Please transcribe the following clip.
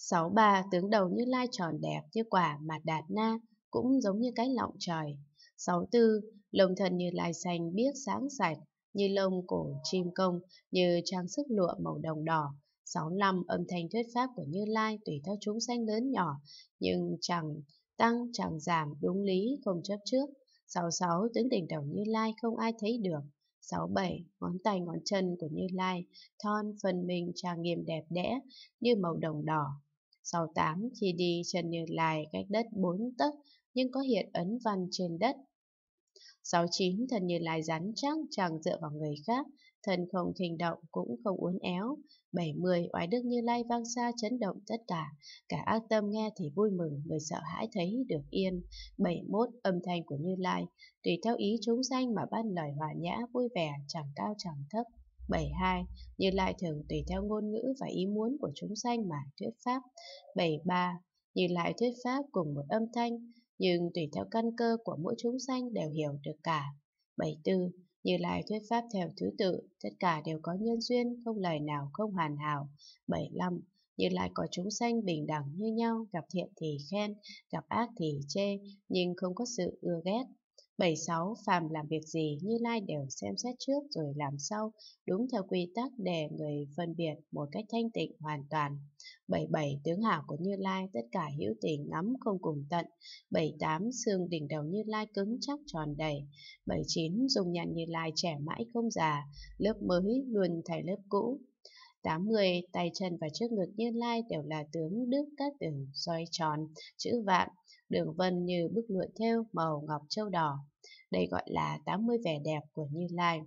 Sáu ba tướng đầu như lai tròn đẹp như quả mà đạt na, cũng giống như cái lọng trời. Sáu tư, lồng thần như lai xanh biếc sáng sạch, như lông cổ chim công, như trang sức lụa màu đồng đỏ. Sáu năm, âm thanh thuyết pháp của Như Lai tùy theo chúng sanh lớn nhỏ, nhưng chẳng tăng chẳng giảm đúng lý không chấp trước. Sáu sáu, tướng đỉnh đầu Như Lai không ai thấy được. Sáu bảy, ngón tay ngón chân của Như Lai, thon phần mình trang nghiêm đẹp đẽ như màu đồng đỏ. Sáu tám, khi đi chân Như Lai cách đất bốn tấc nhưng có hiện ấn văn trên đất. Sáu chín, thần Như Lai rắn chắc chẳng dựa vào người khác, thần không thình động cũng không uốn éo. 70. Oái đức Như Lai vang xa chấn động tất cả, cả ác tâm nghe thì vui mừng, người sợ hãi thấy được yên. 71. Âm thanh của Như Lai, tùy theo ý chúng sanh mà ban lời hòa nhã, vui vẻ, chẳng cao chẳng thấp. 72. Như Lai thường tùy theo ngôn ngữ và ý muốn của chúng sanh mà thuyết pháp. 73. Như Lai thuyết pháp cùng một âm thanh, nhưng tùy theo căn cơ của mỗi chúng sanh đều hiểu được cả. 74. Như Lai thuyết pháp theo thứ tự, tất cả đều có nhân duyên, không lời nào không hoàn hảo. 75. Như Lai có chúng sanh bình đẳng như nhau, gặp thiện thì khen, gặp ác thì chê, nhưng không có sự ưa ghét. 76. Phàm làm việc gì Như Lai đều xem xét trước rồi làm sau, đúng theo quy tắc để người phân biệt một cách thanh tịnh hoàn toàn. 77. Tướng hảo của Như Lai tất cả hữu tình ngắm không cùng tận. 78. Xương đỉnh đầu Như Lai cứng chắc tròn đầy. 79. Dùng nhàn Như Lai trẻ mãi không già, lớp mới luôn thay lớp cũ. 80. Tay chân và trước ngực Như Lai đều là tướng đức các đường xoay tròn, chữ vạn, đường vân như bức lụa thêu màu ngọc châu đỏ. Đây gọi là 80 vẻ đẹp của Như Lai.